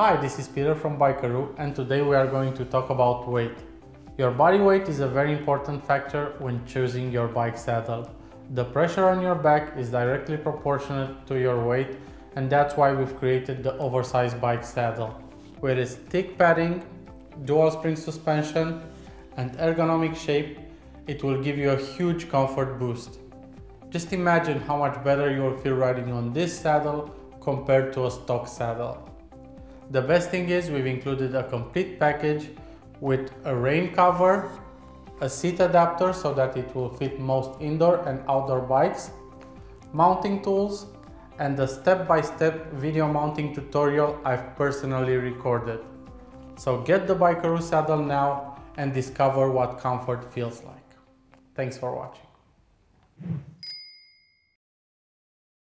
Hi, this is Peter from Bikeroo and today we are going to talk about weight. Your body weight is a very important factor when choosing your bike saddle. The pressure on your back is directly proportionate to your weight and that's why we've created the oversized bike saddle. With its thick padding, dual spring suspension and ergonomic shape, it will give you a huge comfort boost. Just imagine how much better you will feel riding on this saddle compared to a stock saddle. The best thing is we've included a complete package with a rain cover, a seat adapter so that it will fit most indoor and outdoor bikes, mounting tools, and a step-by-step -step video mounting tutorial I've personally recorded. So get the Bikeroo saddle now and discover what comfort feels like. Thanks for watching.